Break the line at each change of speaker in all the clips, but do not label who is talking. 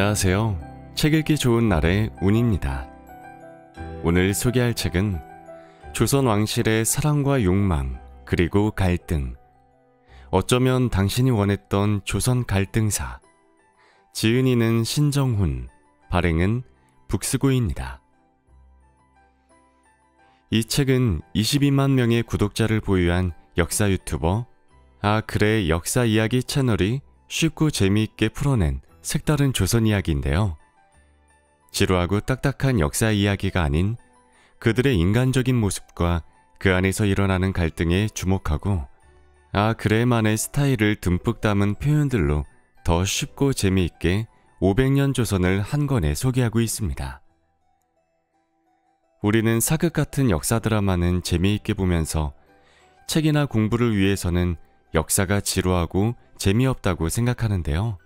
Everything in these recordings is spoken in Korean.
안녕하세요. 책 읽기 좋은 날의 운입니다. 오늘 소개할 책은 조선 왕실의 사랑과 욕망, 그리고 갈등. 어쩌면 당신이 원했던 조선 갈등사. 지은이는 신정훈, 발행은 북스고입니다. 이 책은 22만 명의 구독자를 보유한 역사 유튜버 아 그래 역사 이야기 채널이 쉽고 재미있게 풀어낸 색다른 조선 이야기인데요. 지루하고 딱딱한 역사 이야기가 아닌 그들의 인간적인 모습과 그 안에서 일어나는 갈등에 주목하고 아 그래만의 스타일을 듬뿍 담은 표현들로 더 쉽고 재미있게 500년 조선을 한 권에 소개하고 있습니다. 우리는 사극 같은 역사 드라마는 재미있게 보면서 책이나 공부를 위해서는 역사가 지루하고 재미없다고 생각하는데요.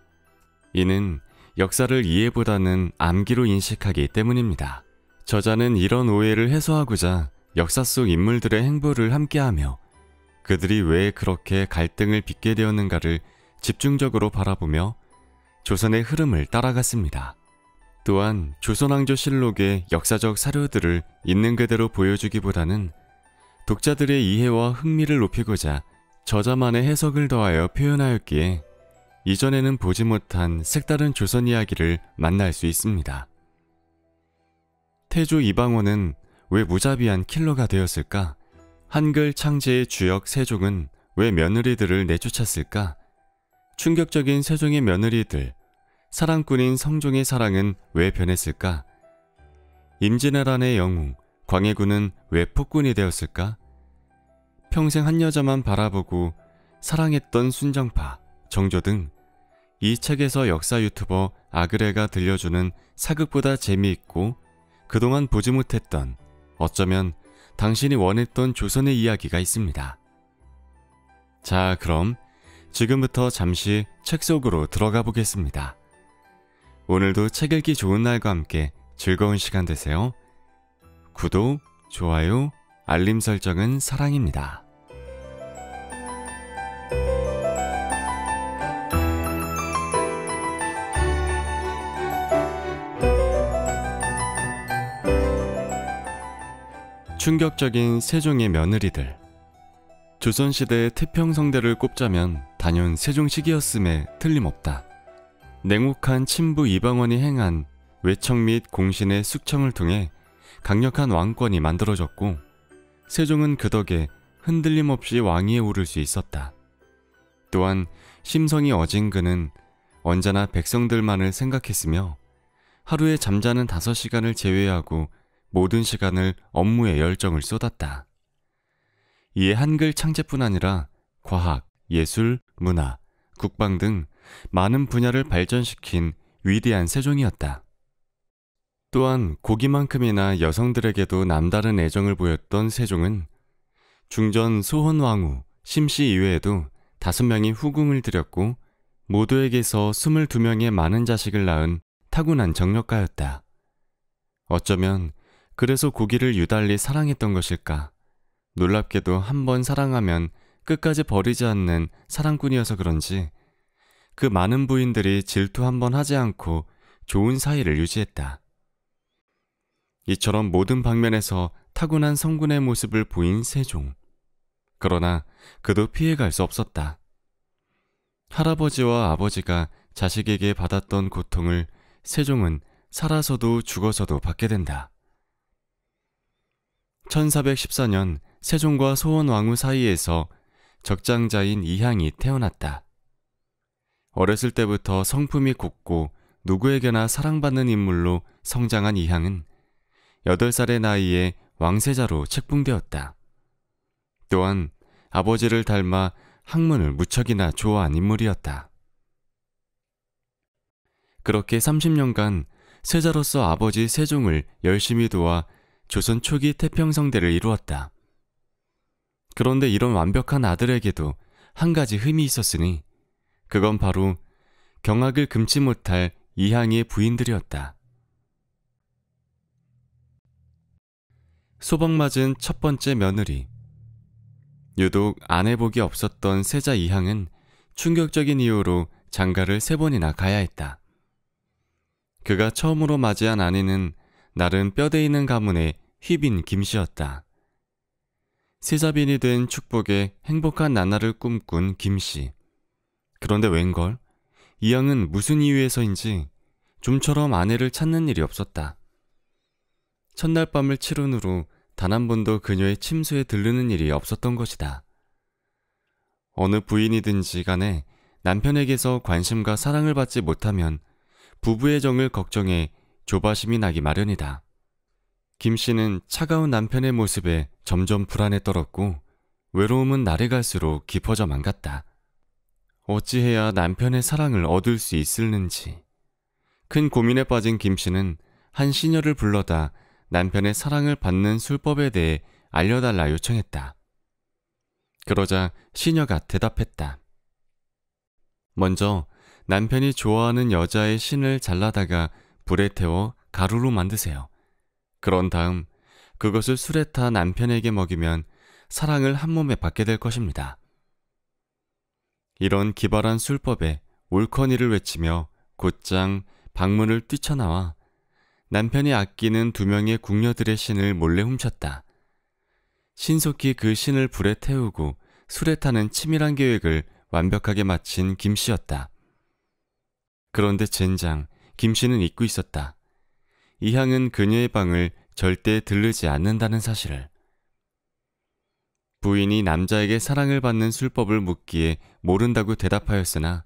이는 역사를 이해보다는 암기로 인식하기 때문입니다. 저자는 이런 오해를 해소하고자 역사 속 인물들의 행보를 함께하며 그들이 왜 그렇게 갈등을 빚게 되었는가를 집중적으로 바라보며 조선의 흐름을 따라갔습니다. 또한 조선왕조실록의 역사적 사료들을 있는 그대로 보여주기보다는 독자들의 이해와 흥미를 높이고자 저자만의 해석을 더하여 표현하였기에 이전에는 보지 못한 색다른 조선 이야기를 만날 수 있습니다. 태조 이방원은 왜 무자비한 킬러가 되었을까? 한글 창제의 주역 세종은 왜 며느리들을 내쫓았을까? 충격적인 세종의 며느리들, 사랑꾼인 성종의 사랑은 왜 변했을까? 임진왜란의 영웅, 광해군은 왜 폭군이 되었을까? 평생 한 여자만 바라보고 사랑했던 순정파, 정조 등 이 책에서 역사 유튜버 아그레가 들려주는 사극보다 재미있고 그동안 보지 못했던 어쩌면 당신이 원했던 조선의 이야기가 있습니다. 자, 그럼 지금부터 잠시 책 속으로 들어가 보겠습니다. 오늘도 책 읽기 좋은 날과 함께 즐거운 시간 되세요. 구독, 좋아요, 알림 설정은 사랑입니다. 충격적인 세종의 며느리들. 조선시대의 태평성대를 꼽자면 단연 세종시기였음에 틀림없다. 냉혹한 친부 이방원이 행한 외척 및 공신의 숙청을 통해 강력한 왕권이 만들어졌고 세종은 그 덕에 흔들림 없이 왕위에 오를 수 있었다. 또한 심성이 어진 그는 언제나 백성들만을 생각했으며 하루에 잠자는 5시간을 제외하고 모든 시간을 업무에 열정을 쏟았다. 이에 한글 창제뿐 아니라 과학, 예술, 문화, 국방 등 많은 분야를 발전시킨 위대한 세종이었다. 또한 고기만큼이나 여성들에게도 남다른 애정을 보였던 세종은 중전 소헌왕후 심씨 이외에도 다섯 명이 후궁을 들였고 모두에게서 22명의 많은 자식을 낳은 타고난 정력가였다. 어쩌면 그래서 고기를 유달리 사랑했던 것일까? 놀랍게도 한 번 사랑하면 끝까지 버리지 않는 사랑꾼이어서 그런지 그 많은 부인들이 질투 한 번 하지 않고 좋은 사이를 유지했다. 이처럼 모든 방면에서 타고난 성군의 모습을 보인 세종. 그러나 그도 피해갈 수 없었다. 할아버지와 아버지가 자식에게 받았던 고통을 세종은 살아서도 죽어서도 받게 된다. 1414년 세종과 소원왕후 사이에서 적장자인 이향이 태어났다. 어렸을 때부터 성품이 곱고 누구에게나 사랑받는 인물로 성장한 이향은 8살의 나이에 왕세자로 책봉되었다. 또한 아버지를 닮아 학문을 무척이나 좋아한 인물이었다. 그렇게 30년간 세자로서 아버지 세종을 열심히 도와 조선 초기 태평성대를 이루었다. 그런데 이런 완벽한 아들에게도 한 가지 흠이 있었으니 그건 바로 경악을 금치 못할 이향의 부인들이었다. 소방맞은 첫 번째 며느리. 유독 아내복이 없었던 세자 이향은 충격적인 이유로 장가를 세 번이나 가야 했다. 그가 처음으로 맞이한 아내는 나름 뼈대 있는 가문의 휘빈 김씨였다. 세자빈이 된 축복의 행복한 나날을 꿈꾼 김씨. 그런데 웬걸? 이 양은 무슨 이유에서인지 좀처럼 아내를 찾는 일이 없었다. 첫날 밤을 치른 후로 단 한 번도 그녀의 침수에 들르는 일이 없었던 것이다. 어느 부인이든지 간에 남편에게서 관심과 사랑을 받지 못하면 부부의 정을 걱정해 조바심이 나기 마련이다. 김 씨는 차가운 남편의 모습에 점점 불안에 떨었고 외로움은 날이 갈수록 깊어져만 갔다. 어찌해야 남편의 사랑을 얻을 수 있을는지. 큰 고민에 빠진 김 씨는 한 시녀를 불러다 남편의 사랑을 받는 술법에 대해 알려달라 요청했다. 그러자 시녀가 대답했다. 먼저 남편이 좋아하는 여자의 신을 잘라다가 불에 태워 가루로 만드세요. 그런 다음 그것을 술에 타 남편에게 먹이면 사랑을 한 몸에 받게 될 것입니다. 이런 기발한 술법에 올커니를 외치며 곧장 방문을 뛰쳐나와 남편이 아끼는 두 명의 궁녀들의 신을 몰래 훔쳤다. 신속히 그 신을 불에 태우고 술에 타는 치밀한 계획을 완벽하게 마친 김 씨였다. 그런데 젠장, 김 씨는 잊고 있었다. 이향은 그녀의 방을 절대 들르지 않는다는 사실을. 부인이 남자에게 사랑을 받는 술법을 묻기에 모른다고 대답하였으나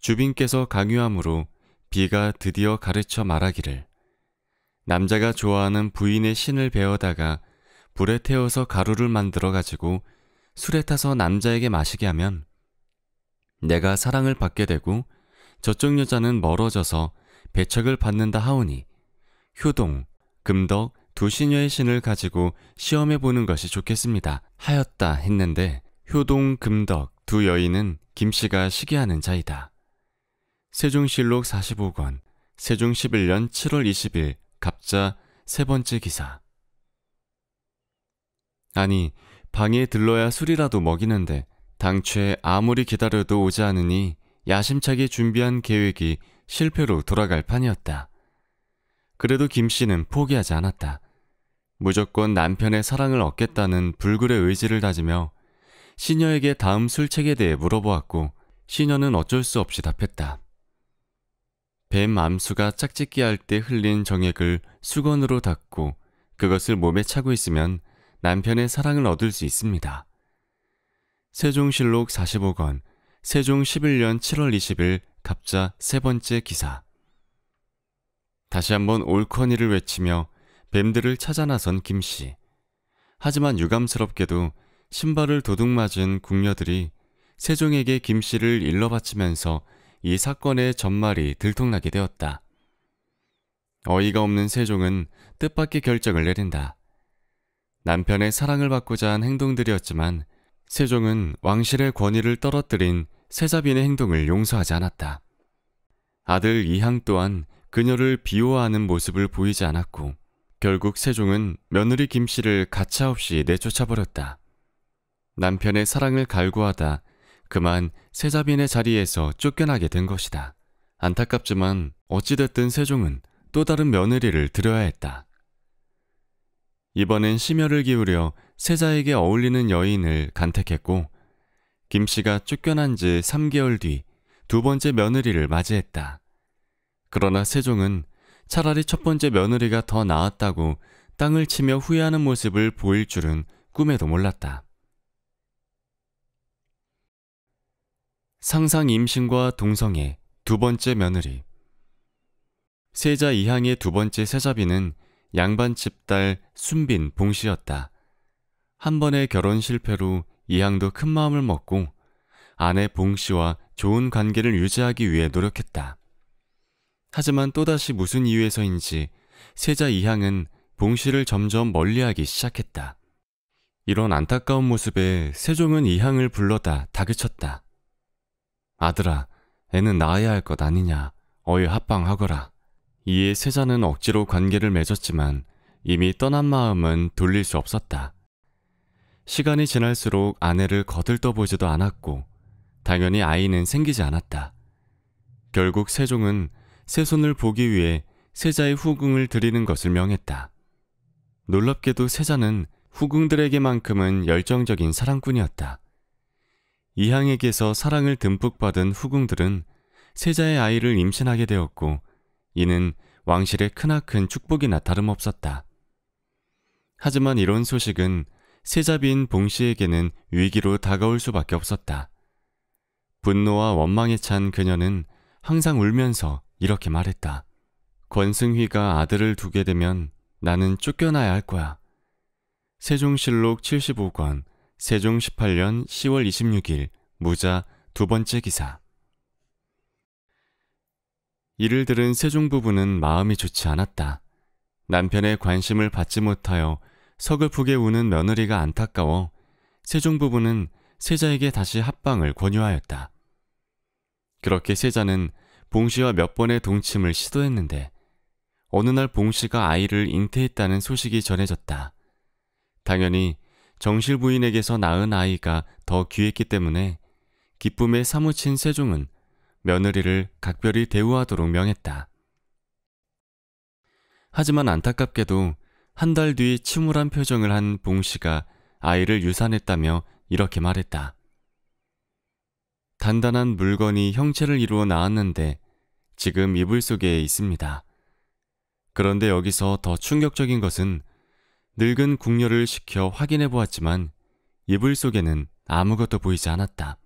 주빈께서 강요함으로 비가 드디어 가르쳐 말하기를 남자가 좋아하는 부인의 신을 베어다가 불에 태워서 가루를 만들어 가지고 술에 타서 남자에게 마시게 하면 내가 사랑을 받게 되고 저쪽 여자는 멀어져서 배척을 받는다 하오니 효동, 금덕 두 시녀의 신을 가지고 시험해 보는 것이 좋겠습니다. 하였다 했는데 효동, 금덕 두 여인은 김씨가 시기하는 자이다. 세종실록 45권 세종 11년 7월 20일 갑자 세 번째 기사 아니 방에 들러야 술이라도 먹이는데 당최 아무리 기다려도 오지 않으니 야심차게 준비한 계획이 실패로 돌아갈 판이었다. 그래도 김 씨는 포기하지 않았다. 무조건 남편의 사랑을 얻겠다는 불굴의 의지를 다지며 시녀에게 다음 술책에 대해 물어보았고 시녀는 어쩔 수 없이 답했다. 뱀 암수가 짝짓기 할 때 흘린 정액을 수건으로 닦고 그것을 몸에 차고 있으면 남편의 사랑을 얻을 수 있습니다. 세종실록 45권 세종 11년 7월 20일 갑자 세 번째 기사 다시 한번 올커니를 외치며 뱀들을 찾아 나선 김씨. 하지만 유감스럽게도 신발을 도둑 맞은 궁녀들이 세종에게 김씨를 일러 바치면서 이 사건의 전말이 들통나게 되었다. 어이가 없는 세종은 뜻밖의 결정을 내린다. 남편의 사랑을 받고자 한 행동들이었지만 세종은 왕실의 권위를 떨어뜨린 세자빈의 행동을 용서하지 않았다. 아들 이항 또한 그녀를 비호하는 모습을 보이지 않았고 결국 세종은 며느리 김씨를 가차없이 내쫓아버렸다. 남편의 사랑을 갈구하다 그만 세자빈의 자리에서 쫓겨나게 된 것이다. 안타깝지만 어찌됐든 세종은 또 다른 며느리를 들여야 했다. 이번엔 심혈을 기울여 세자에게 어울리는 여인을 간택했고 김 씨가 쫓겨난 지 3개월 뒤 두 번째 며느리를 맞이했다. 그러나 세종은 차라리 첫 번째 며느리가 더 나았다고 땅을 치며 후회하는 모습을 보일 줄은 꿈에도 몰랐다. 상상 임신과 동성애 두 번째 며느리 세자 이항의 두 번째 세자비는 양반 집 딸 순빈 봉씨였다. 한 번의 결혼 실패로 이항도 큰 마음을 먹고 아내 봉씨와 좋은 관계를 유지하기 위해 노력했다. 하지만 또다시 무슨 이유에서인지 세자 이항은 봉씨를 점점 멀리하기 시작했다. 이런 안타까운 모습에 세종은 이항을 불러다 다그쳤다. 아들아, 애는 낳아야 할 것 아니냐. 어여 합방하거라. 이에 세자는 억지로 관계를 맺었지만 이미 떠난 마음은 돌릴 수 없었다. 시간이 지날수록 아내를 거들떠보지도 않았고 당연히 아이는 생기지 않았다. 결국 세종은 세손을 보기 위해 세자의 후궁을 드리는 것을 명했다. 놀랍게도 세자는 후궁들에게만큼은 열정적인 사랑꾼이었다. 이항에게서 사랑을 듬뿍 받은 후궁들은 세자의 아이를 임신하게 되었고 이는 왕실의 크나큰 축복이나 다름없었다. 하지만 이런 소식은 세자비인 봉씨에게는 위기로 다가올 수밖에 없었다. 분노와 원망에 찬 그녀는 항상 울면서 이렇게 말했다. 권승휘가 아들을 두게 되면 나는 쫓겨나야 할 거야. 세종실록 75권, 세종 18년 10월 26일, 무자 두 번째 기사. 이를 들은 세종 부부는 마음이 좋지 않았다. 남편의 관심을 받지 못하여 서글프게 우는 며느리가 안타까워 세종 부부는 세자에게 다시 합방을 권유하였다. 그렇게 세자는 봉씨와 몇 번의 동침을 시도했는데 어느 날 봉씨가 아이를 잉태했다는 소식이 전해졌다. 당연히 정실 부인에게서 낳은 아이가 더 귀했기 때문에 기쁨에 사무친 세종은 며느리를 각별히 대우하도록 명했다. 하지만 안타깝게도 한 달 뒤 침울한 표정을 한 봉씨가 아이를 유산했다며 이렇게 말했다. 단단한 물건이 형체를 이루어 나왔는데 지금 이불 속에 있습니다. 그런데 여기서 더 충격적인 것은 늙은 궁녀를 시켜 확인해 보았지만 이불 속에는 아무것도 보이지 않았다.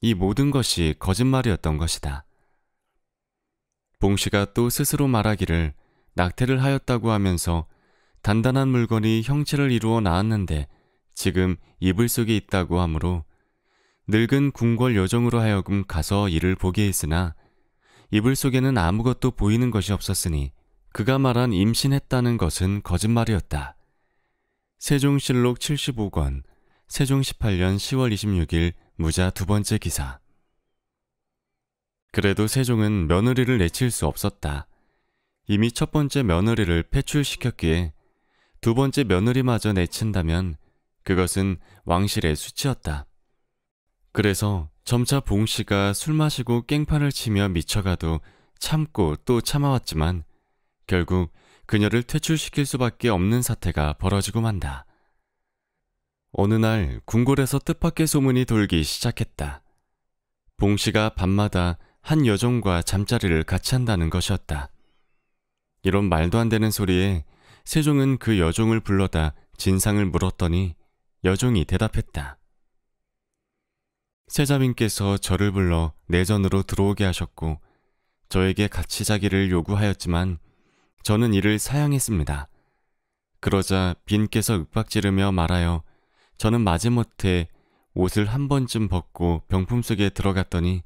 이 모든 것이 거짓말이었던 것이다. 봉씨가 또 스스로 말하기를 낙태를 하였다고 하면서 단단한 물건이 형체를 이루어 나왔는데 지금 이불 속에 있다고 하므로 늙은 궁궐 여정으로 하여금 가서 이를 보게 했으나 이불 속에는 아무것도 보이는 것이 없었으니 그가 말한 임신했다는 것은 거짓말이었다. 세종실록 75권, 세종 18년 10월 26일 무자 두 번째 기사. 그래도 세종은 며느리를 내칠 수 없었다. 이미 첫 번째 며느리를 폐출시켰기에 두 번째 며느리마저 내친다면 그것은 왕실의 수치였다. 그래서 점차 봉 씨가 술 마시고 깽판을 치며 미쳐가도 참고 또 참아왔지만 결국 그녀를 퇴출시킬 수밖에 없는 사태가 벌어지고 만다. 어느 날 궁궐에서 뜻밖의 소문이 돌기 시작했다. 봉 씨가 밤마다 한 여종과 잠자리를 같이 한다는 것이었다. 이런 말도 안 되는 소리에 세종은 그 여종을 불러다 진상을 물었더니 여종이 대답했다. 세자빈께서 저를 불러 내전으로 들어오게 하셨고 저에게 같이 자기를 요구하였지만 저는 이를 사양했습니다. 그러자 빈께서 윽박지르며 말하여 저는 마지못해 옷을 한 번쯤 벗고 병품 속에 들어갔더니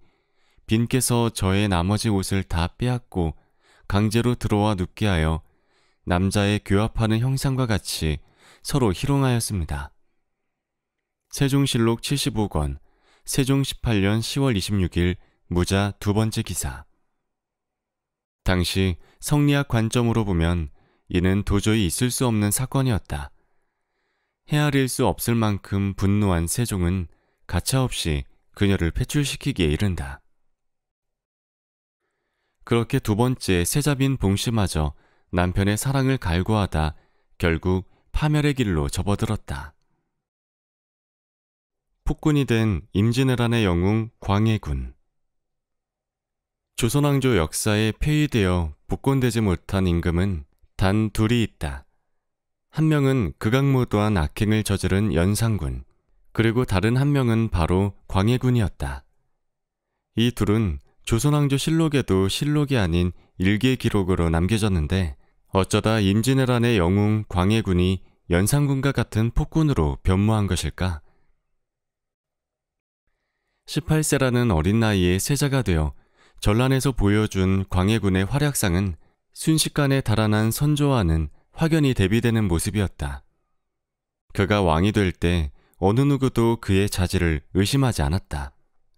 빈께서 저의 나머지 옷을 다 빼앗고 강제로 들어와 눕게 하여 남자의 교합하는 형상과 같이 서로 희롱하였습니다. 세종실록 75권, 세종 18년 10월 26일 무자 두 번째 기사. 당시 성리학 관점으로 보면 이는 도저히 있을 수 없는 사건이었다. 헤아릴 수 없을 만큼 분노한 세종은 가차없이 그녀를 패출시키기에 이른다. 그렇게 두 번째 세자빈 봉씨마저 남편의 사랑을 갈구하다 결국 파멸의 길로 접어들었다. 폭군이 된 임진왜란의 영웅 광해군 조선왕조 역사에 폐위되어 복권되지 못한 임금은 단 둘이 있다. 한 명은 극악무도한 악행을 저지른 연산군, 그리고 다른 한 명은 바로 광해군이었다. 이 둘은 조선왕조 실록에도 실록이 아닌 일개 기록으로 남겨졌는데 어쩌다 임진왜란의 영웅 광해군이 연산군과 같은 폭군으로 변모한 것일까? 18세라는 어린 나이에 세자가 되어 전란에서 보여준 광해군의 활약상은 순식간에 달아난 선조와는 확연히 대비되는 모습이었다. 그가 왕이 될 때 어느 누구도 그의 자질을 의심하지 않았다.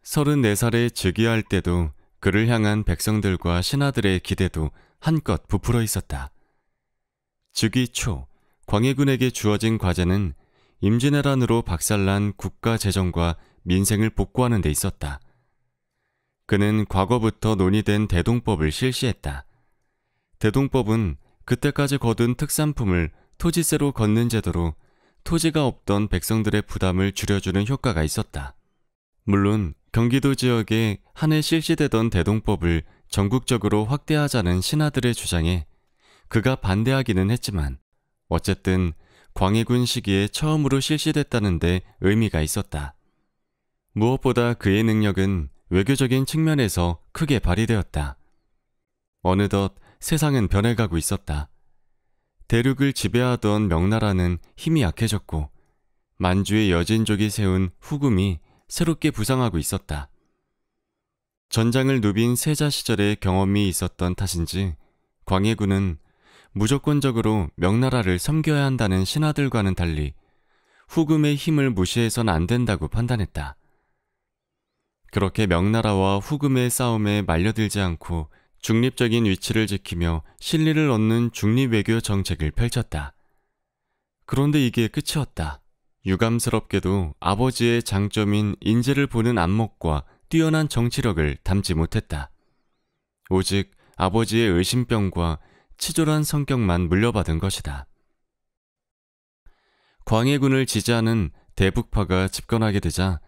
34살에 즉위할 때도 그를 향한 백성들과 신하들의 기대도 한껏 부풀어 있었다. 즉위 초 광해군에게 주어진 과제는 임진왜란으로 박살난 국가 재정과 민생을 복구하는 데 있었다. 그는 과거부터 논의된 대동법을 실시했다. 대동법은 그때까지 거둔 특산품을 토지세로 걷는 제도로 토지가 없던 백성들의 부담을 줄여주는 효과가 있었다. 물론 경기도 지역에 한 해 실시되던 대동법을 전국적으로 확대하자는 신하들의 주장에 그가 반대하기는 했지만 어쨌든 광해군 시기에 처음으로 실시됐다는데 의미가 있었다. 무엇보다 그의 능력은 외교적인 측면에서 크게 발휘되었다. 어느덧 세상은 변해가고 있었다. 대륙을 지배하던 명나라는 힘이 약해졌고 만주의 여진족이 세운 후금이 새롭게 부상하고 있었다. 전장을 누빈 세자 시절의 경험이 있었던 탓인지 광해군은 무조건적으로 명나라를 섬겨야 한다는 신하들과는 달리 후금의 힘을 무시해선 안 된다고 판단했다. 그렇게 명나라와 후금의 싸움에 말려들지 않고 중립적인 위치를 지키며 신리를 얻는 중립외교 정책을 펼쳤다. 그런데 이게 끝이었다. 유감스럽게도 아버지의 장점인 인재를 보는 안목과 뛰어난 정치력을 담지 못했다. 오직 아버지의 의심병과 치졸한 성격만 물려받은 것이다. 광해군을 지지하는 대북파가 집권하게 되자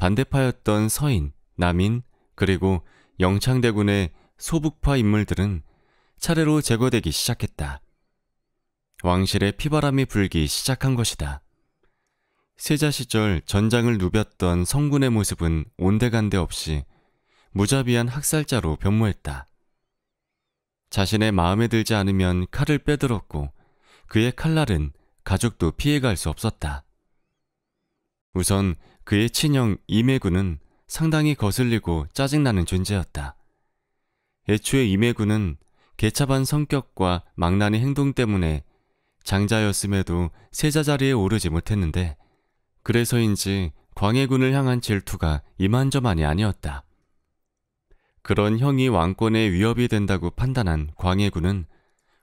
반대파였던 서인, 남인, 그리고 영창대군의 소북파 인물들은 차례로 제거되기 시작했다. 왕실의 피바람이 불기 시작한 것이다. 세자 시절 전장을 누볐던 성군의 모습은 온데간데 없이 무자비한 학살자로 변모했다. 자신의 마음에 들지 않으면 칼을 빼들었고 그의 칼날은 가족도 피해갈 수 없었다. 우선 그의 친형 이매구는 상당히 거슬리고 짜증나는 존재였다. 애초에 이매구는 개차반 성격과 망나니 행동 때문에 장자였음에도 세자 자리에 오르지 못했는데 그래서인지 광해군을 향한 질투가 이만저만이 아니었다. 그런 형이 왕권에 위협이 된다고 판단한 광해군은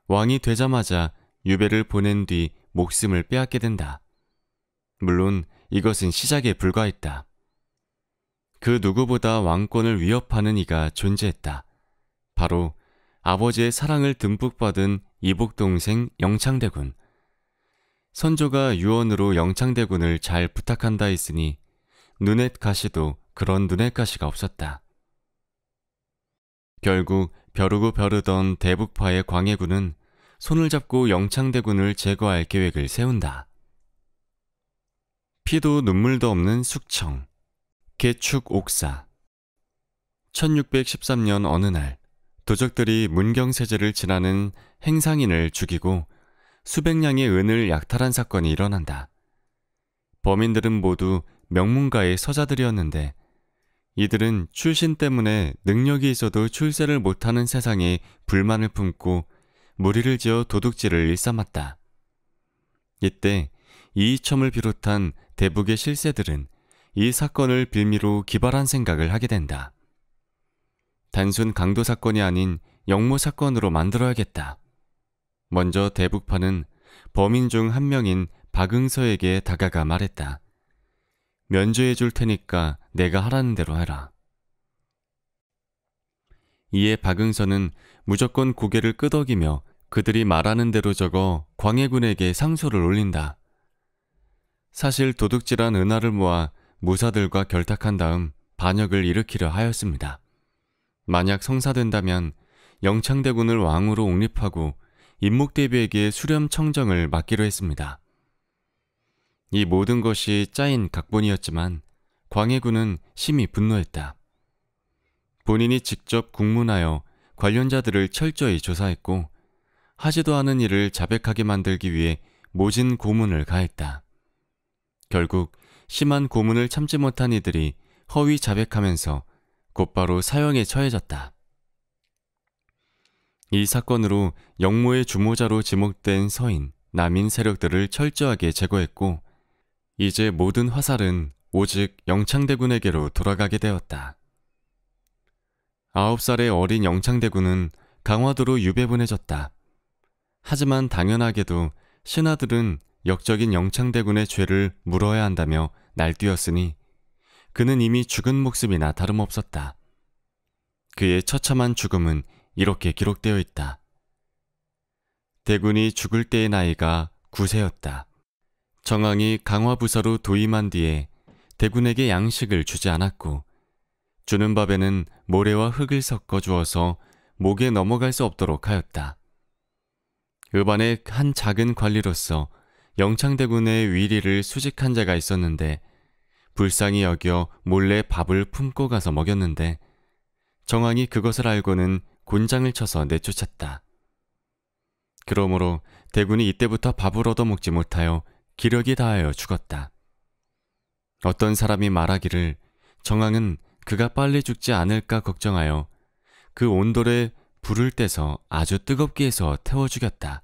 왕이 되자마자 유배를 보낸 뒤 목숨을 빼앗게 된다. 물론 이것은 시작에 불과했다. 그 누구보다 왕권을 위협하는 이가 존재했다. 바로 아버지의 사랑을 듬뿍 받은 이복 동생 영창대군. 선조가 유언으로 영창대군을 잘 부탁한다 했으니 눈엣 가시도 그런 눈엣 가시가 없었다. 결국 벼르고 벼르던 대북파의 광해군은 손을 잡고 영창대군을 제거할 계획을 세운다. 피도 눈물도 없는 숙청, 개축 옥사. 1613년 어느 날 도적들이 문경세제를 지나는 행상인을 죽이고 수백량의 은을 약탈한 사건이 일어난다. 범인들은 모두 명문가의 서자들이었는데 이들은 출신 때문에 능력이 있어도 출세를 못하는 세상에 불만을 품고 무리를 지어 도둑질을 일삼았다. 이때 이이첨을 비롯한 대북의 실세들은 이 사건을 빌미로 기발한 생각을 하게 된다. 단순 강도 사건이 아닌 영모 사건으로 만들어야겠다. 먼저 대북파는 범인 중 한 명인 박응서에게 다가가 말했다. 면죄해 줄 테니까 내가 하라는 대로 해라. 이에 박응서는 무조건 고개를 끄덕이며 그들이 말하는 대로 적어 광해군에게 상소를 올린다. 사실 도둑질한 은하를 모아 무사들과 결탁한 다음 반역을 일으키려 하였습니다. 만약 성사된다면 영창대군을 왕으로 옹립하고 임목대비에게 수렴 청정을 맡기로 했습니다. 이 모든 것이 짜인 각본이었지만 광해군은 심히 분노했다. 본인이 직접 국문하여 관련자들을 철저히 조사했고 하지도 않은 일을 자백하게 만들기 위해 모진 고문을 가했다. 결국 심한 고문을 참지 못한 이들이 허위 자백하면서 곧바로 사형에 처해졌다. 이 사건으로 영모의 주모자로 지목된 서인, 남인 세력들을 철저하게 제거했고 이제 모든 화살은 오직 영창대군에게로 돌아가게 되었다. 아홉 살의 어린 영창대군은 강화도로 유배 보내졌다. 하지만 당연하게도 신하들은 역적인 영창대군의 죄를 물어야 한다며 날뛰었으니 그는 이미 죽은 목숨이나 다름없었다. 그의 처참한 죽음은 이렇게 기록되어 있다. 대군이 죽을 때의 나이가 9세였다. 정왕이 강화부사로 도임한 뒤에 대군에게 양식을 주지 않았고 주는 밥에는 모래와 흙을 섞어 주어서 목에 넘어갈 수 없도록 하였다. 읍안의 한 작은 관리로서 영창대군의 위리를 수직한 자가 있었는데 불쌍히 여겨 몰래 밥을 품고 가서 먹였는데 정왕이 그것을 알고는 곤장을 쳐서 내쫓았다. 그러므로 대군이 이때부터 밥을 얻어먹지 못하여 기력이 다하여 죽었다. 어떤 사람이 말하기를 정왕은 그가 빨리 죽지 않을까 걱정하여 그 온돌에 불을 떼서 아주 뜨겁게 해서 태워 죽였다.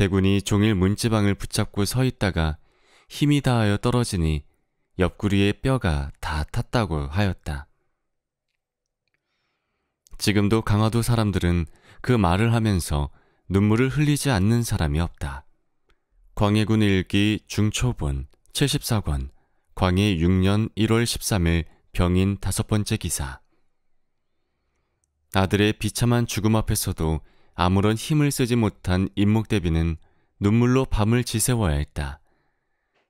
대군이 종일 문지방을 붙잡고 서 있다가 힘이 다하여 떨어지니 옆구리에 뼈가 다 탔다고 하였다. 지금도 강화도 사람들은 그 말을 하면서 눈물을 흘리지 않는 사람이 없다. 광해군 일기 중초본 74권 광해 6년 1월 13일 병인 다섯 번째 기사 아들의 비참한 죽음 앞에서도 아무런 힘을 쓰지 못한 임목대비는 눈물로 밤을 지새워야 했다.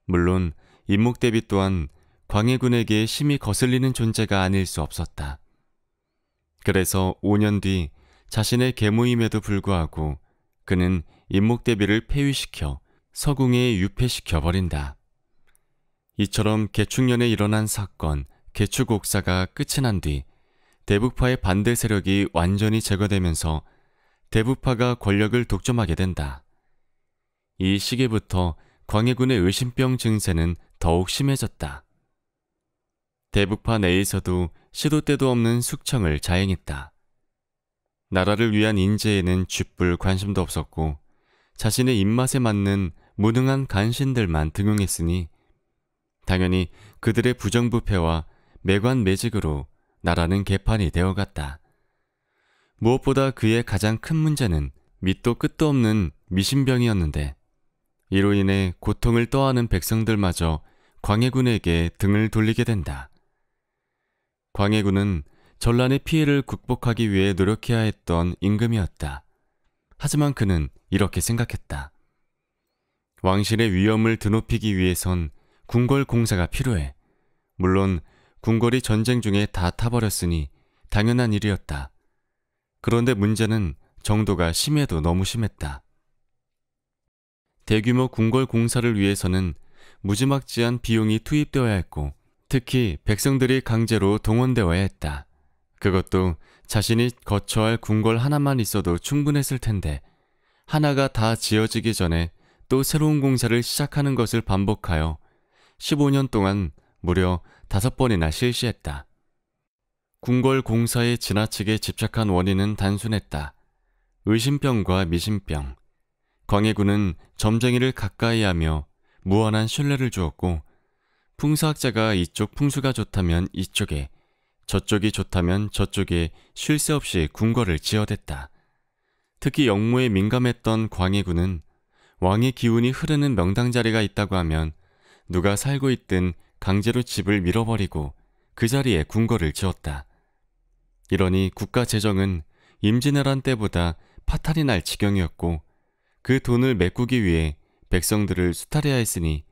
물론 임목대비 또한 광해군에게 심히 거슬리는 존재가 아닐 수 없었다. 그래서 5년 뒤 자신의 계모임에도 불구하고 그는 임목대비를 폐위시켜 서궁에 유폐시켜 버린다. 이처럼 개축년에 일어난 사건, 개축옥사가 끝이 난 뒤 대북파의 반대 세력이 완전히 제거되면서 대북파가 권력을 독점하게 된다. 이 시기부터 광해군의 의심병 증세는 더욱 심해졌다. 대북파 내에서도 시도 때도 없는 숙청을 자행했다. 나라를 위한 인재에는 쥐뿔 관심도 없었고 자신의 입맛에 맞는 무능한 간신들만 등용했으니 당연히 그들의 부정부패와 매관 매직으로 나라는 개판이 되어갔다. 무엇보다 그의 가장 큰 문제는 밑도 끝도 없는 미신병이었는데 이로 인해 고통을 떠하는 백성들마저 광해군에게 등을 돌리게 된다. 광해군은 전란의 피해를 극복하기 위해 노력해야 했던 임금이었다. 하지만 그는 이렇게 생각했다. 왕실의 위엄을 드높이기 위해선 궁궐 공사가 필요해. 물론 궁궐이 전쟁 중에 다 타버렸으니 당연한 일이었다. 그런데 문제는 정도가 심해도 너무 심했다. 대규모 궁궐 공사를 위해서는 무지막지한 비용이 투입되어야 했고 특히 백성들이 강제로 동원되어야 했다. 그것도 자신이 거처할 궁궐 하나만 있어도 충분했을 텐데 하나가 다 지어지기 전에 또 새로운 공사를 시작하는 것을 반복하여 15년 동안 무려 다섯 번이나 실시했다. 궁궐 공사에 지나치게 집착한 원인은 단순했다. 의심병과 미심병. 광해군은 점쟁이를 가까이 하며 무한한 신뢰를 주었고 풍수학자가 이쪽 풍수가 좋다면 이쪽에 저쪽이 좋다면 저쪽에 쉴 새 없이 궁궐을 지어댔다. 특히 영모에 민감했던 광해군은 왕의 기운이 흐르는 명당 자리가 있다고 하면 누가 살고 있든 강제로 집을 밀어버리고 그 자리에 궁궐을 지었다. 이러니 국가 재정은 임진왜란 때보다 파탄이 날 지경이었고 그 돈을 메꾸기 위해 백성들을 수탈해야 했으니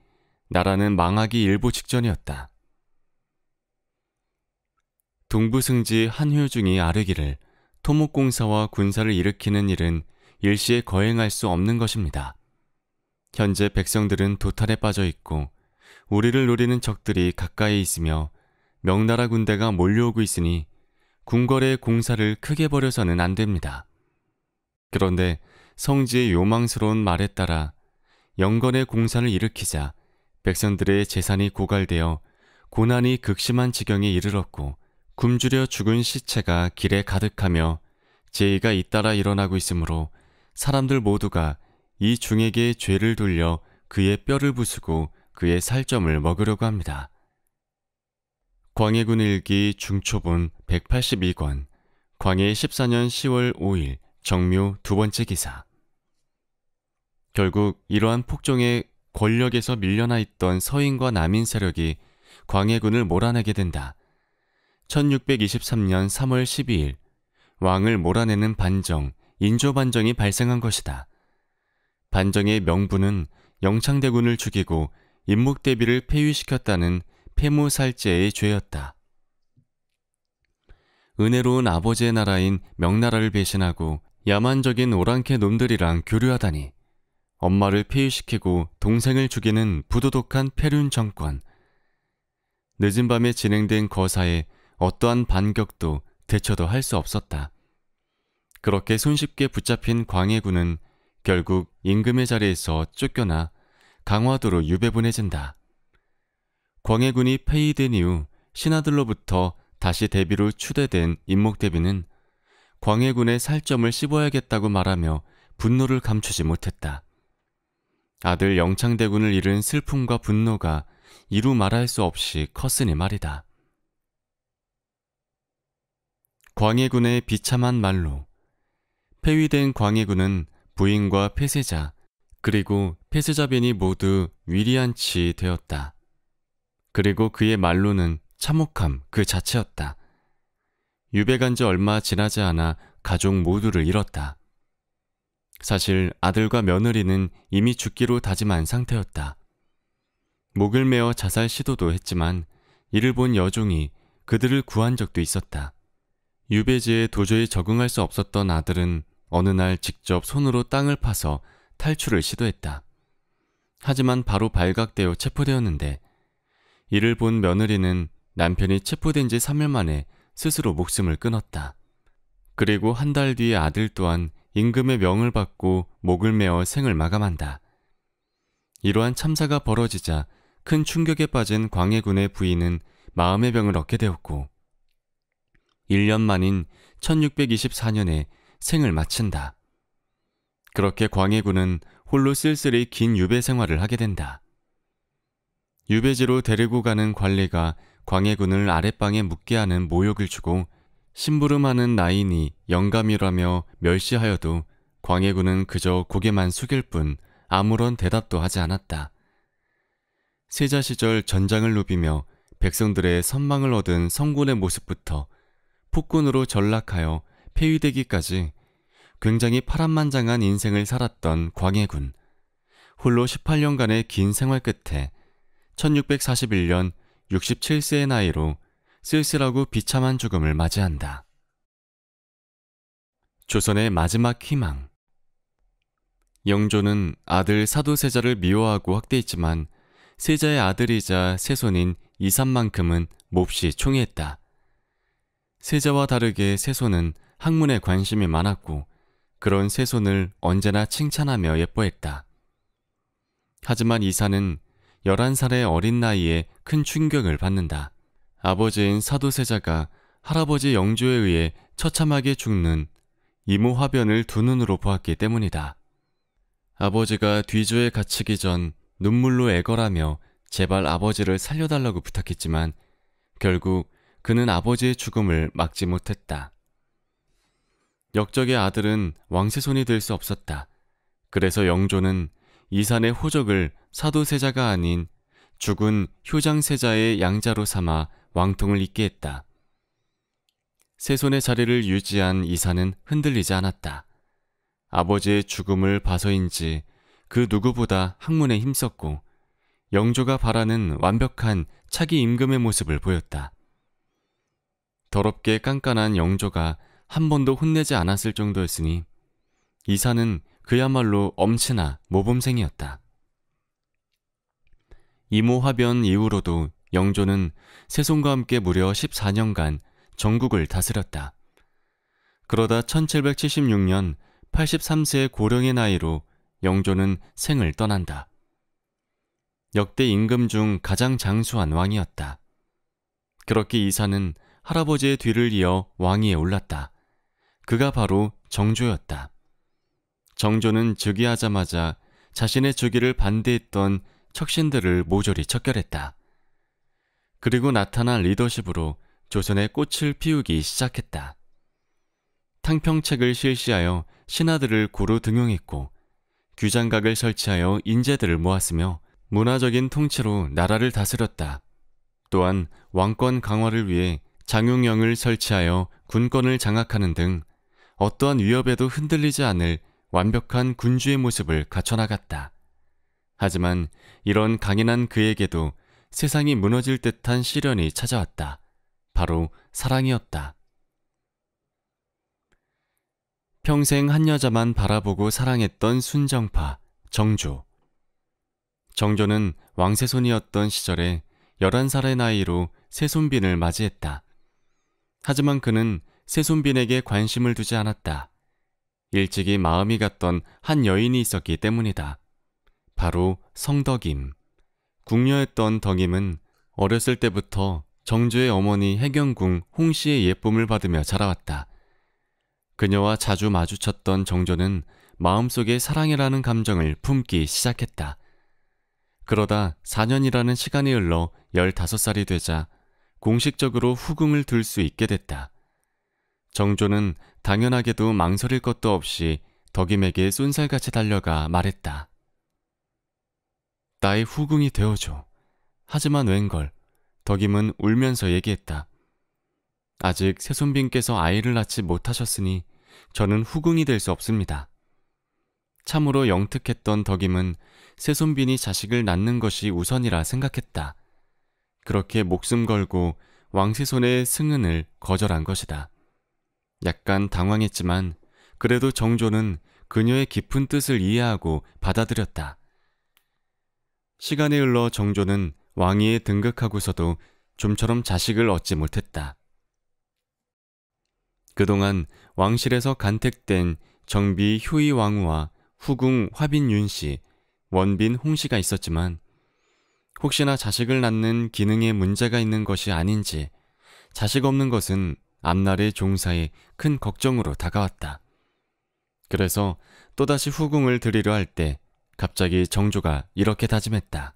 나라는 망하기 일보 직전이었다. 동부승지 한효중이 아르기를 토목공사와 군사를 일으키는 일은 일시에 거행할 수 없는 것입니다. 현재 백성들은 도탈에 빠져 있고 우리를 노리는 적들이 가까이 있으며 명나라 군대가 몰려오고 있으니 궁궐의 공사를 크게 벌여서는 안 됩니다. 그런데 성지의 요망스러운 말에 따라 영건의 공사를 일으키자 백성들의 재산이 고갈되어 고난이 극심한 지경에 이르렀고 굶주려 죽은 시체가 길에 가득하며 제의가 잇따라 일어나고 있으므로 사람들 모두가 이 중에게 죄를 돌려 그의 뼈를 부수고 그의 살점을 먹으려고 합니다. 광해군 일기 중초본 182권 광해 14년 10월 5일 정묘 두 번째 기사 결국 이러한 폭정에 권력에서 밀려나 있던 서인과 남인 세력이 광해군을 몰아내게 된다. 1623년 3월 12일 왕을 몰아내는 반정, 인조반정이 발생한 것이다. 반정의 명분은 영창대군을 죽이고 임목대비를 폐위시켰다는 폐무살제의 죄였다. 은혜로운 아버지의 나라인 명나라를 배신하고 야만적인 오랑캐 놈들이랑 교류하다니 엄마를 폐위시키고 동생을 죽이는 부도덕한 페륜 정권. 늦은 밤에 진행된 거사에 어떠한 반격도 대처도 할 수 없었다. 그렇게 손쉽게 붙잡힌 광해군은 결국 임금의 자리에서 쫓겨나 강화도로 유배보내진다. 광해군이 폐위된 이후 신하들로부터 다시 대비로 추대된 임목대비는 광해군의 살점을 씹어야겠다고 말하며 분노를 감추지 못했다. 아들 영창대군을 잃은 슬픔과 분노가 이루 말할 수 없이 컸으니 말이다. 광해군의 비참한 말로 폐위된 광해군은 부인과 폐쇄자 그리고 폐쇄자변이 모두 위리안치 되었다. 그리고 그의 말로는 참혹함 그 자체였다. 유배간 지 얼마 지나지 않아 가족 모두를 잃었다. 사실 아들과 며느리는 이미 죽기로 다짐한 상태였다. 목을 메어 자살 시도도 했지만 이를 본 여종이 그들을 구한 적도 있었다. 유배지에 도저히 적응할 수 없었던 아들은 어느 날 직접 손으로 땅을 파서 탈출을 시도했다. 하지만 바로 발각되어 체포되었는데 이를 본 며느리는 남편이 체포된 지 3일 만에 스스로 목숨을 끊었다. 그리고 한 달 뒤에 아들 또한 임금의 명을 받고 목을 메어 생을 마감한다. 이러한 참사가 벌어지자 큰 충격에 빠진 광해군의 부인은 마음의 병을 얻게 되었고 1년 만인 1624년에 생을 마친다. 그렇게 광해군은 홀로 쓸쓸히 긴 유배 생활을 하게 된다. 유배지로 데리고 가는 관리가 광해군을 아랫방에 묵게 하는 모욕을 주고 심부름하는 나인이 영감이라며 멸시하여도 광해군은 그저 고개만 숙일 뿐 아무런 대답도 하지 않았다. 세자 시절 전장을 누비며 백성들의 선망을 얻은 성군의 모습부터 폭군으로 전락하여 폐위되기까지 굉장히 파란만장한 인생을 살았던 광해군. 홀로 18년간의 긴 생활 끝에 1641년 67세의 나이로 쓸쓸하고 비참한 죽음을 맞이한다. 조선의 마지막 희망. 영조는 아들 사도세자를 미워하고 학대했지만 세자의 아들이자 세손인 이삼만큼은 몹시 총애했다. 세자와 다르게 세손은 학문에 관심이 많았고 그런 세손을 언제나 칭찬하며 예뻐했다. 하지만 이사는 11살의 어린 나이에 큰 충격을 받는다. 아버지인 사도세자가 할아버지 영조에 의해 처참하게 죽는 이모 화변을 두 눈으로 보았기 때문이다. 아버지가 뒤주에 갇히기 전 눈물로 애걸하며 제발 아버지를 살려달라고 부탁했지만 결국 그는 아버지의 죽음을 막지 못했다. 역적의 아들은 왕세손이 될 수 없었다. 그래서 영조는 이산의 호적을 사도세자가 아닌 죽은 효장세자의 양자로 삼아 왕통을 잇게 했다. 세손의 자리를 유지한 이사는 흔들리지 않았다. 아버지의 죽음을 봐서인지 그 누구보다 학문에 힘썼고 영조가 바라는 완벽한 차기 임금의 모습을 보였다. 더럽게 깐깐한 영조가 한 번도 혼내지 않았을 정도였으니 이사는 그야말로 엄친아 모범생이었다. 이모 화변 이후로도 영조는 세손과 함께 무려 14년간 전국을 다스렸다. 그러다 1776년 83세의 고령의 나이로 영조는 생을 떠난다. 역대 임금 중 가장 장수한 왕이었다. 그렇게 이사는 할아버지의 뒤를 이어 왕위에 올랐다. 그가 바로 정조였다. 정조는 즉위하자마자 자신의 즉위를 반대했던 척신들을 모조리 척결했다. 그리고 나타난 리더십으로 조선의 꽃을 피우기 시작했다. 탕평책을 실시하여 신하들을 고루 등용했고 규장각을 설치하여 인재들을 모았으며 문화적인 통치로 나라를 다스렸다. 또한 왕권 강화를 위해 장용영을 설치하여 군권을 장악하는 등 어떠한 위협에도 흔들리지 않을 완벽한 군주의 모습을 갖춰나갔다. 하지만 이런 강인한 그에게도 세상이 무너질 듯한 시련이 찾아왔다. 바로 사랑이었다. 평생 한 여자만 바라보고 사랑했던 순정파, 정조. 정조는 왕세손이었던 시절에 11살의 나이로 세손빈을 맞이했다. 하지만 그는 세손빈에게 관심을 두지 않았다. 일찍이 마음이 갔던 한 여인이 있었기 때문이다. 바로 성덕임. 궁녀였던 덕임은 어렸을 때부터 정조의 어머니 해경궁 홍씨의 예쁨을 받으며 자라왔다. 그녀와 자주 마주쳤던 정조는 마음속에 사랑이라는 감정을 품기 시작했다. 그러다 4년이라는 시간이 흘러 15살이 되자 공식적으로 후궁을 들 수 있게 됐다. 정조는 당연하게도 망설일 것도 없이 덕임에게 쏜살같이 달려가 말했다. 나의 후궁이 되어줘. 하지만 웬걸, 덕임은 울면서 얘기했다. 아직 세손빈께서 아이를 낳지 못하셨으니 저는 후궁이 될 수 없습니다. 참으로 영특했던 덕임은 세손빈이 자식을 낳는 것이 우선이라 생각했다. 그렇게 목숨 걸고 왕세손의 승은을 거절한 것이다. 약간 당황했지만 그래도 정조는 그녀의 깊은 뜻을 이해하고 받아들였다. 시간이 흘러 정조는 왕위에 등극하고서도 좀처럼 자식을 얻지 못했다. 그동안 왕실에서 간택된 정비 효의 왕후와 후궁 화빈 윤씨, 원빈 홍씨가 있었지만 혹시나 자식을 낳는 기능에 문제가 있는 것이 아닌지 자식 없는 것은 앞날의 종사에 큰 걱정으로 다가왔다. 그래서 또다시 후궁을 드리려 할 때 갑자기 정조가 이렇게 다짐했다.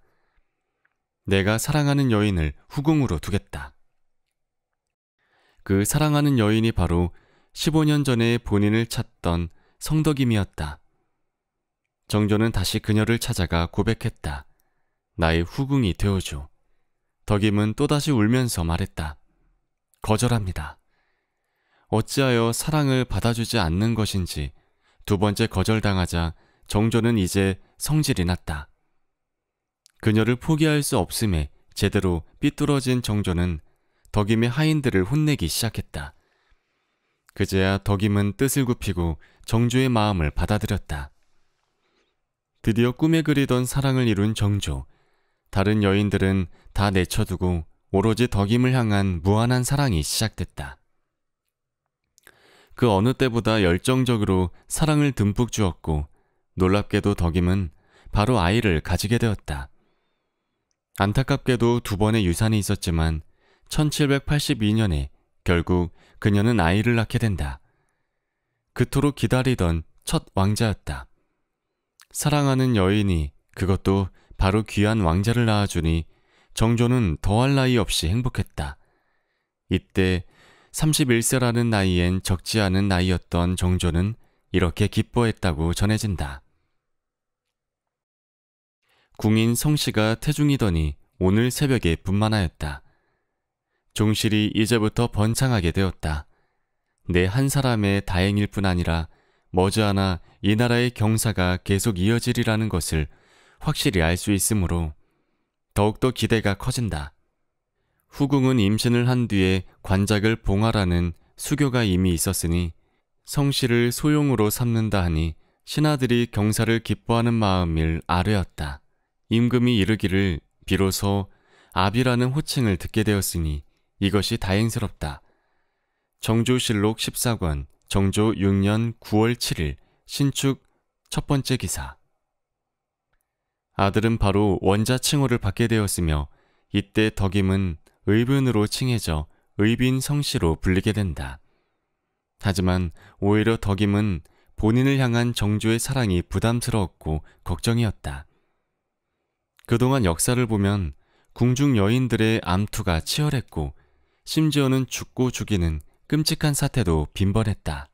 내가 사랑하는 여인을 후궁으로 두겠다. 그 사랑하는 여인이 바로 15년 전에 본인을 찾던 성덕임이었다. 정조는 다시 그녀를 찾아가 고백했다. 나의 후궁이 되어줘. 덕임은 또다시 울면서 말했다. 거절합니다. 어찌하여 사랑을 받아주지 않는 것인지 두 번째 거절당하자 정조는 이제 성질이 났다. 그녀를 포기할 수 없음에 제대로 삐뚤어진 정조는 덕임의 하인들을 혼내기 시작했다. 그제야 덕임은 뜻을 굽히고 정조의 마음을 받아들였다. 드디어 꿈에 그리던 사랑을 이룬 정조. 다른 여인들은 다 내쳐두고 오로지 덕임을 향한 무한한 사랑이 시작됐다. 그 어느 때보다 열정적으로 사랑을 듬뿍 주었고 놀랍게도 덕임은 바로 아이를 가지게 되었다. 안타깝게도 두 번의 유산이 있었지만 1782년에 결국 그녀는 아이를 낳게 된다. 그토록 기다리던 첫 왕자였다. 사랑하는 여인이 그것도 바로 귀한 왕자를 낳아주니 정조는 더할 나위 없이 행복했다. 이때 31세라는 나이엔 적지 않은 나이였던 정조는 이렇게 기뻐했다고 전해진다. 궁인 성씨가 태중이더니 오늘 새벽에 분만하였다. 종실이 이제부터 번창하게 되었다. 내 한 사람의 다행일 뿐 아니라 머지않아 이 나라의 경사가 계속 이어지리라는 것을 확실히 알 수 있으므로 더욱더 기대가 커진다. 후궁은 임신을 한 뒤에 관작을 봉하라는 수교가 이미 있었으니 성씨를 소용으로 삼는다 하니 신하들이 경사를 기뻐하는 마음일 아뢰었다. 임금이 이르기를 비로소 아비라는 호칭을 듣게 되었으니 이것이 다행스럽다. 정조실록 14권 정조 6년 9월 7일 신축 첫 번째 기사 아들은 바로 원자 칭호를 받게 되었으며 이때 덕임은 의분으로 칭해져 의빈 성씨로 불리게 된다. 하지만 오히려 덕임은 본인을 향한 정조의 사랑이 부담스러웠고 걱정이었다. 그동안 역사를 보면 궁중 여인들의 암투가 치열했고 심지어는 죽고 죽이는 끔찍한 사태도 빈번했다.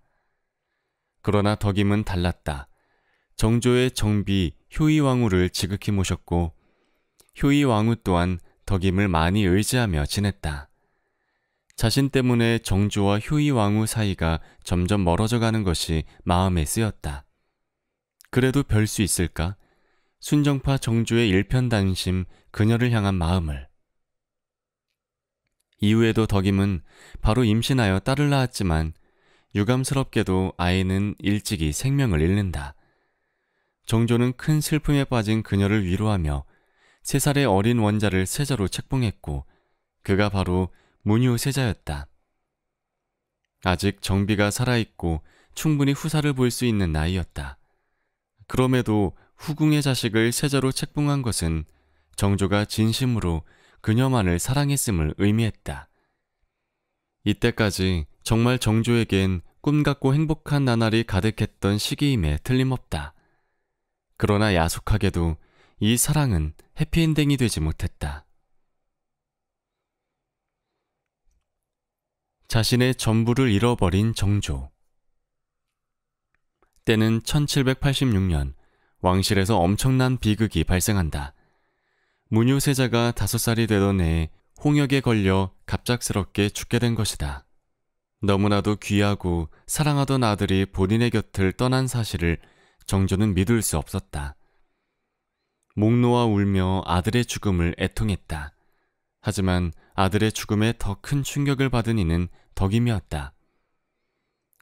그러나 덕임은 달랐다. 정조의 정비 효의왕후를 지극히 모셨고 효의왕후 또한 덕임을 많이 의지하며 지냈다. 자신 때문에 정조와 효의 왕후 사이가 점점 멀어져 가는 것이 마음에 쓰였다. 그래도 별 수 있을까? 순정파 정조의 일편단심 그녀를 향한 마음을. 이후에도 덕임은 바로 임신하여 딸을 낳았지만 유감스럽게도 아이는 일찍이 생명을 잃는다. 정조는 큰 슬픔에 빠진 그녀를 위로하며 세 살의 어린 원자를 세자로 책봉했고 그가 바로 문효 세자였다. 아직 정비가 살아있고 충분히 후사를 볼 수 있는 나이였다. 그럼에도 후궁의 자식을 세자로 책봉한 것은 정조가 진심으로 그녀만을 사랑했음을 의미했다. 이때까지 정말 정조에겐 꿈 같고 행복한 나날이 가득했던 시기임에 틀림없다. 그러나 야속하게도 이 사랑은 해피엔딩이 되지 못했다. 자신의 전부를 잃어버린 정조. 때는 1786년 왕실에서 엄청난 비극이 발생한다. 문효세자가 다섯 살이 되던 해에 홍역에 걸려 갑작스럽게 죽게 된 것이다. 너무나도 귀하고 사랑하던 아들이 본인의 곁을 떠난 사실을 정조는 믿을 수 없었다. 목 놓아 울며 아들의 죽음을 애통했다. 하지만 아들의 죽음에 더 큰 충격을 받은 이는 덕임이었다.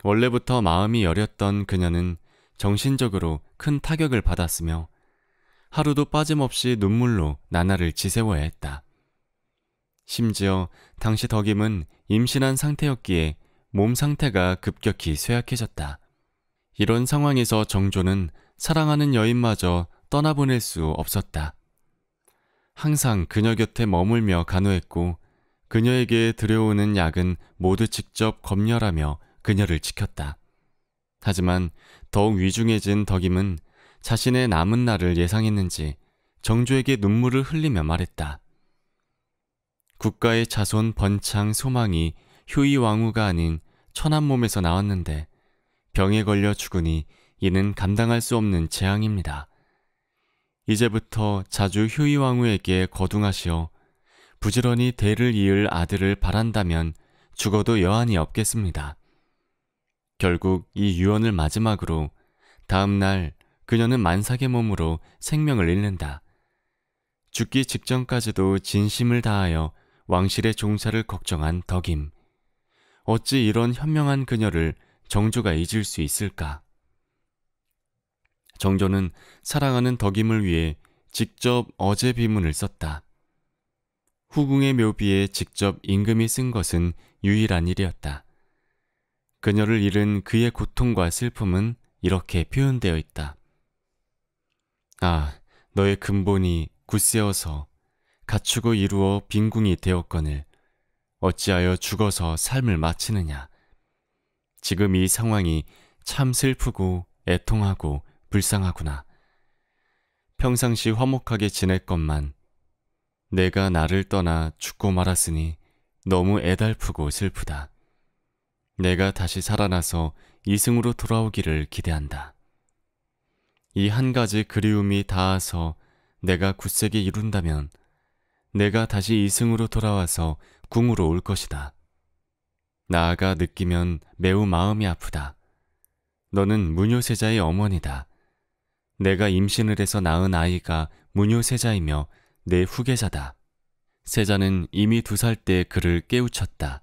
원래부터 마음이 여렸던 그녀는 정신적으로 큰 타격을 받았으며 하루도 빠짐없이 눈물로 나날을 지새워야 했다. 심지어 당시 덕임은 임신한 상태였기에 몸 상태가 급격히 쇠약해졌다. 이런 상황에서 정조는 사랑하는 여인마저 떠나보낼 수 없었다. 항상 그녀 곁에 머물며 간호했고 그녀에게 들여오는 약은 모두 직접 검열하며 그녀를 지켰다. 하지만 더욱 위중해진 덕임은 자신의 남은 날을 예상했는지 정조에게 눈물을 흘리며 말했다. 국가의 자손 번창 소망이 효의 왕후가 아닌 천한 몸에서 나왔는데 병에 걸려 죽으니 이는 감당할 수 없는 재앙입니다. 이제부터 자주 효의 왕후에게 거둥하시어 부지런히 대를 이을 아들을 바란다면 죽어도 여한이 없겠습니다. 결국 이 유언을 마지막으로 다음 날 그녀는 만삭의 몸으로 생명을 잃는다. 죽기 직전까지도 진심을 다하여 왕실의 종사를 걱정한 덕임. 어찌 이런 현명한 그녀를 정조가 잊을 수 있을까? 정조는 사랑하는 덕임을 위해 직접 어제 비문을 썼다. 후궁의 묘비에 직접 임금이 쓴 것은 유일한 일이었다. 그녀를 잃은 그의 고통과 슬픔은 이렇게 표현되어 있다. 아, 너의 근본이 굳세어서 갖추고 이루어 빈궁이 되었거늘 어찌하여 죽어서 삶을 마치느냐. 지금 이 상황이 참 슬프고 애통하고 불쌍하구나. 평상시 화목하게 지냈건만 내가 나를 떠나 죽고 말았으니 너무 애달프고 슬프다. 내가 다시 살아나서 이승으로 돌아오기를 기대한다. 이 한 가지 그리움이 닿아서 내가 굳세게 이룬다면 내가 다시 이승으로 돌아와서 궁으로 올 것이다. 나아가 느끼면 매우 마음이 아프다. 너는 무효세자의 어머니다. 내가 임신을 해서 낳은 아이가 무효세자이며 내 후계자다. 세자는 이미 두 살 때 그를 깨우쳤다.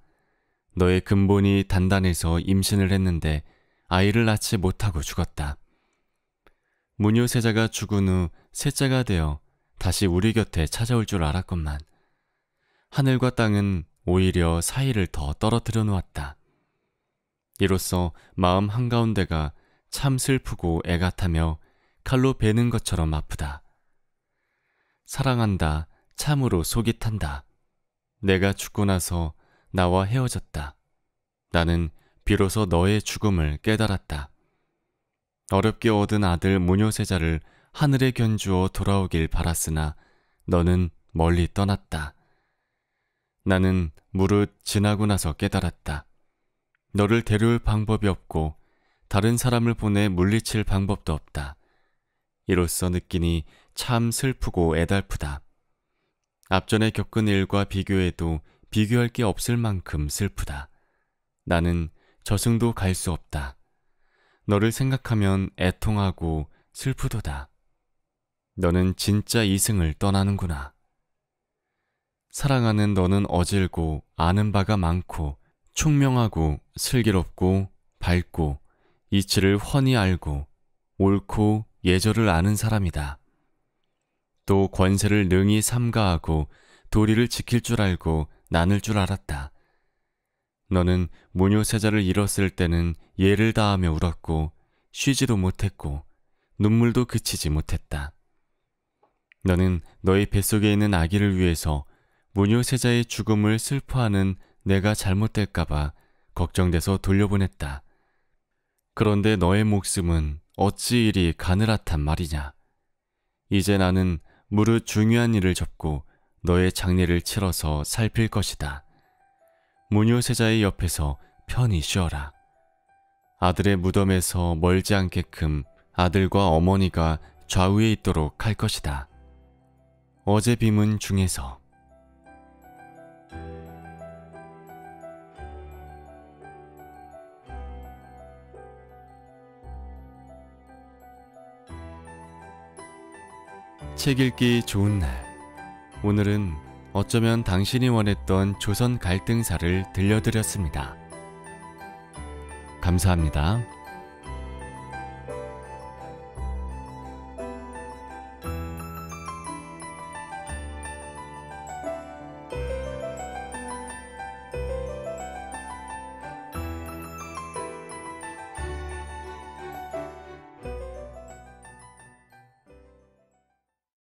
너의 근본이 단단해서 임신을 했는데 아이를 낳지 못하고 죽었다. 무효세자가 죽은 후 셋째가 되어 다시 우리 곁에 찾아올 줄 알았건만 하늘과 땅은 오히려 사이를 더 떨어뜨려 놓았다. 이로써 마음 한가운데가 참 슬프고 애가 타며 칼로 베는 것처럼 아프다. 사랑한다. 참으로 속이 탄다. 내가 죽고 나서 나와 헤어졌다. 나는 비로소 너의 죽음을 깨달았다. 어렵게 얻은 아들 무녀세자를 하늘에 견주어 돌아오길 바랐으나 너는 멀리 떠났다. 나는 무릇 지나고 나서 깨달았다. 너를 데려올 방법이 없고 다른 사람을 보내 물리칠 방법도 없다. 이로써 느끼니 참 슬프고 애달프다. 앞전에 겪은 일과 비교해도 비교할 게 없을 만큼 슬프다. 나는 저승도 갈 수 없다. 너를 생각하면 애통하고 슬프도다. 너는 진짜 이승을 떠나는구나. 사랑하는 너는 어질고 아는 바가 많고 총명하고 슬기롭고 밝고 이치를 훤히 알고 옳고 예절을 아는 사람이다. 또 권세를 능히 삼가하고 도리를 지킬 줄 알고 나눌 줄 알았다. 너는 무녀세자를 잃었을 때는 예를 다하며 울었고 쉬지도 못했고 눈물도 그치지 못했다. 너는 너의 뱃속에 있는 아기를 위해서 무녀세자의 죽음을 슬퍼하는 내가 잘못될까봐 걱정돼서 돌려보냈다. 그런데 너의 목숨은 어찌 이리 가느라탄 말이냐. 이제 나는 무릇 중요한 일을 접고 너의 장례를 치러서 살필 것이다. 무녀세자의 옆에서 편히 쉬어라. 아들의 무덤에서 멀지 않게끔 아들과 어머니가 좌우에 있도록 할 것이다. 어제 빔은 중에서 책 읽기 좋은 날. 오늘은 어쩌면 당신이 원했던 조선 갈등사를 들려드렸습니다. 감사합니다.